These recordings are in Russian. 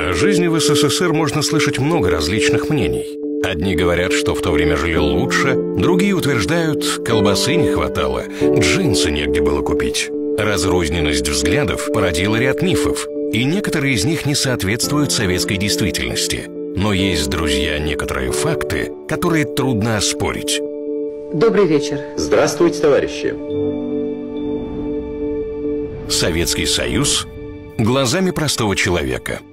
О жизни в СССР можно слышать много различных мнений. Одни говорят, что в то время жили лучше, другие утверждают, колбасы не хватало, джинсы негде было купить. Разрозненность взглядов породила ряд мифов, и некоторые из них не соответствуют советской действительности. Но есть, друзья, некоторые факты, которые трудно оспорить. Добрый вечер. Здравствуйте, товарищи. Советский Союз глазами простого человека –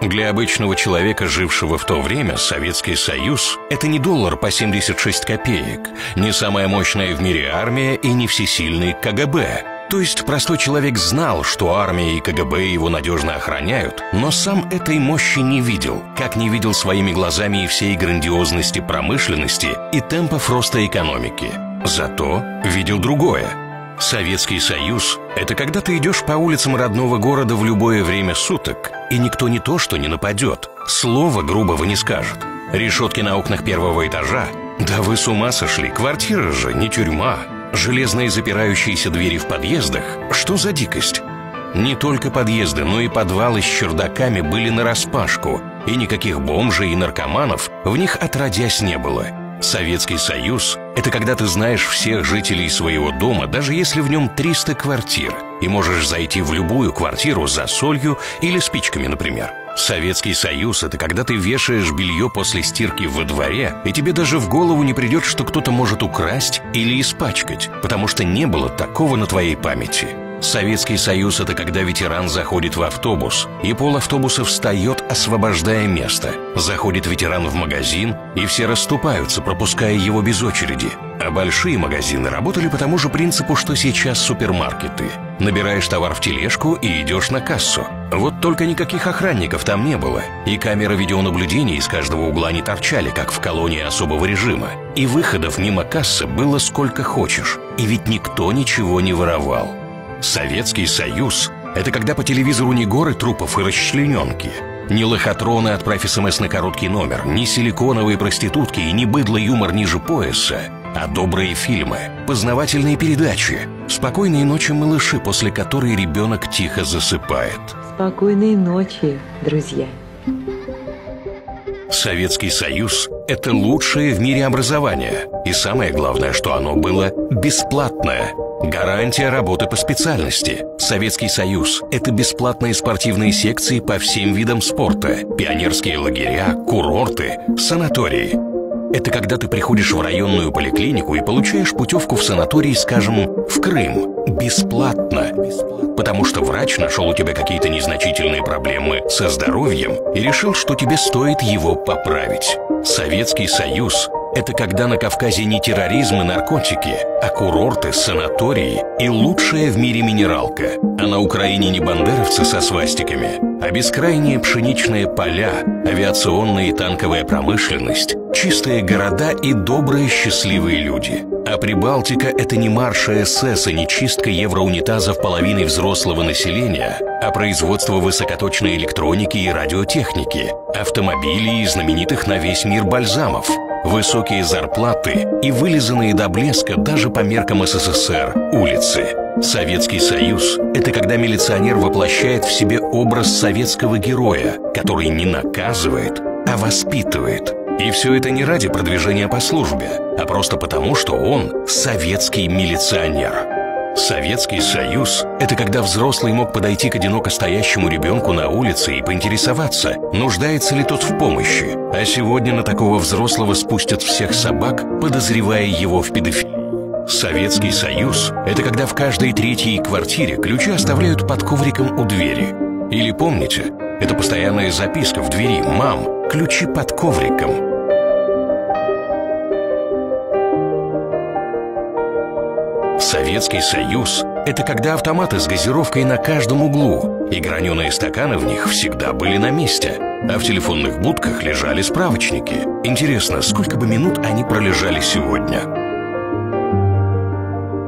Для обычного человека, жившего в то время, Советский Союз – это не доллар по 76 копеек, не самая мощная в мире армия и не всесильный КГБ. То есть простой человек знал, что армия и КГБ его надежно охраняют, но сам этой мощи не видел, как не видел своими глазами и всей грандиозности промышленности и темпов роста экономики. Зато видел другое – Советский Союз – это когда ты идешь по улицам родного города в любое время суток, и никто не то что не нападет, слова грубого не скажет. Решетки на окнах первого этажа? Да вы с ума сошли, квартира же, не тюрьма. Железные запирающиеся двери в подъездах? Что за дикость? Не только подъезды, но и подвалы с чердаками были нараспашку, и никаких бомжей и наркоманов в них отродясь не было – Советский Союз – это когда ты знаешь всех жителей своего дома, даже если в нем 300 квартир, и можешь зайти в любую квартиру за солью или спичками, например. Советский Союз – это когда ты вешаешь белье после стирки во дворе, и тебе даже в голову не придет, что кто-то может украсть или испачкать, потому что не было такого на твоей памяти. Советский Союз – это когда ветеран заходит в автобус, и пол автобуса встает, освобождая место. Заходит ветеран в магазин, и все расступаются, пропуская его без очереди. А большие магазины работали по тому же принципу, что сейчас супермаркеты. Набираешь товар в тележку и идешь на кассу. Вот только никаких охранников там не было, и камеры видеонаблюдения из каждого угла не торчали, как в колонии особого режима. И выходов мимо кассы было сколько хочешь, и ведь никто ничего не воровал. Советский Союз – это когда по телевизору не горы трупов и расчлененки, не лохотроны отправь СМС на короткий номер, ни силиконовые проститутки и не быдло юмор ниже пояса, а добрые фильмы, познавательные передачи, спокойные ночи малыши, после которой ребенок тихо засыпает. Спокойной ночи, друзья. Советский Союз – это лучшее в мире образование. И самое главное, что оно было бесплатное – Гарантия работы по специальности. Советский Союз – это бесплатные спортивные секции по всем видам спорта, пионерские лагеря, курорты, санатории. Это когда ты приходишь в районную поликлинику и получаешь путевку в санаторий, скажем, в Крым. Бесплатно. Потому что врач нашел у тебя какие-то незначительные проблемы со здоровьем и решил, что тебе стоит его поправить. Советский Союз это когда на Кавказе не терроризм и наркотики, а курорты, санатории и лучшая в мире минералка. А на Украине не бандеровцы со свастиками, а бескрайние пшеничные поля, авиационная и танковая промышленность, чистые города и добрые счастливые люди. А Прибалтика – это не марша СС и не чистка евроунитазов половины взрослого населения, а производство высокоточной электроники и радиотехники, автомобилей и знаменитых на весь мир бальзамов – Высокие зарплаты и вылизанные до блеска даже по меркам СССР улицы. Советский Союз – это когда милиционер воплощает в себе образ советского героя, который не наказывает, а воспитывает. И все это не ради продвижения по службе, а просто потому, что он советский милиционер. Советский Союз – это когда взрослый мог подойти к одиноко стоящему ребенку на улице и поинтересоваться, нуждается ли тот в помощи. А сегодня на такого взрослого спустят всех собак, подозревая его в педофилии. Советский Союз – это когда в каждой третьей квартире ключи оставляют под ковриком у двери. Или помните, это постоянная записка в двери «Мам, ключи под ковриком». Советский Союз – это когда автоматы с газировкой на каждом углу, и граненые стаканы в них всегда были на месте, а в телефонных будках лежали справочники. Интересно, сколько бы минут они пролежали сегодня?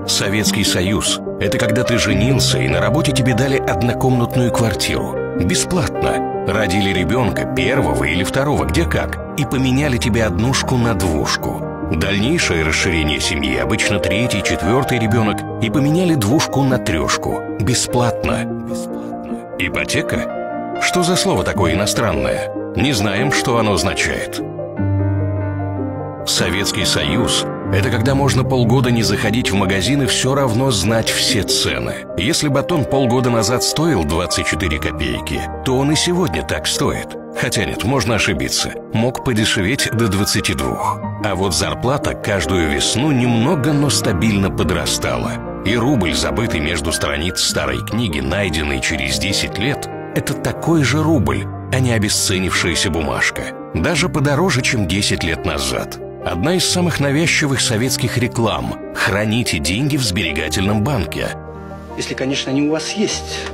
Советский Союз – это когда ты женился, и на работе тебе дали однокомнатную квартиру. Бесплатно. Родили ребенка, первого или второго, где как, и поменяли тебе однушку на двушку – Дальнейшее расширение семьи, обычно третий, четвертый ребенок, и поменяли двушку на трешку. Бесплатно. Ипотека? Что за слово такое иностранное? Не знаем, что оно означает. Советский Союз – это когда можно полгода не заходить в магазин и все равно знать все цены. Если батон полгода назад стоил 24 копейки, то он и сегодня так стоит. Хотя нет, можно ошибиться. Мог подешеветь до 22. А вот зарплата каждую весну немного, но стабильно подрастала. И рубль, забытый между страниц старой книги, найденный через 10 лет, это такой же рубль, а не обесценившаяся бумажка. Даже подороже, чем 10 лет назад. Одна из самых навязчивых советских реклам – «Храните деньги в сберегательном банке». Если, конечно, они у вас есть.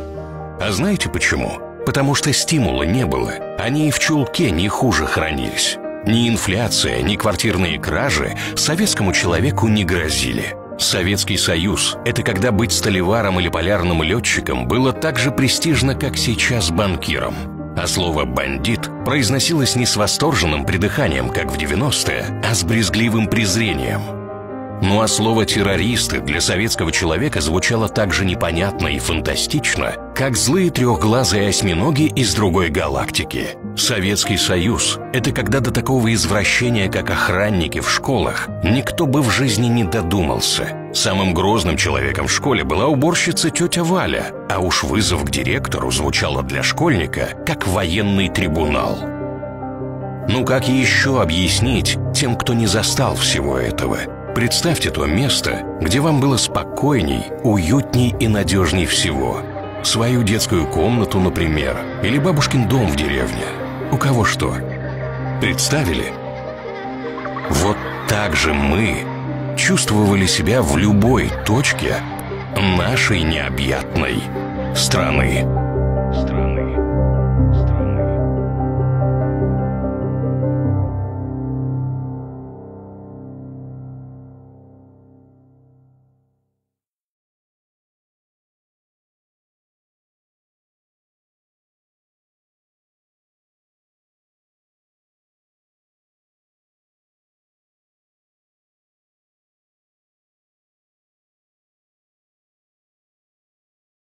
А знаете почему? Потому что стимула не было. Они и в чулке не хуже хранились. Ни инфляция, ни квартирные кражи советскому человеку не грозили. Советский Союз – это когда быть столеваром или полярным летчиком было так же престижно, как сейчас банкиром а слово «бандит» произносилось не с восторженным придыханием, как в 90-е, а с брезгливым презрением. Ну а слово «террористы» для советского человека звучало так же непонятно и фантастично, как злые трехглазые осьминоги из другой галактики. Советский Союз – это когда до такого извращения, как охранники в школах, никто бы в жизни не додумался. Самым грозным человеком в школе была уборщица тетя Валя, а уж вызов к директору звучало для школьника, как военный трибунал. Ну как еще объяснить тем, кто не застал всего этого – Представьте то место, где вам было спокойней, уютней и надежней всего. Свою детскую комнату, например, или бабушкин дом в деревне. У кого что? Представили? Вот так же мы чувствовали себя в любой точке нашей необъятной страны.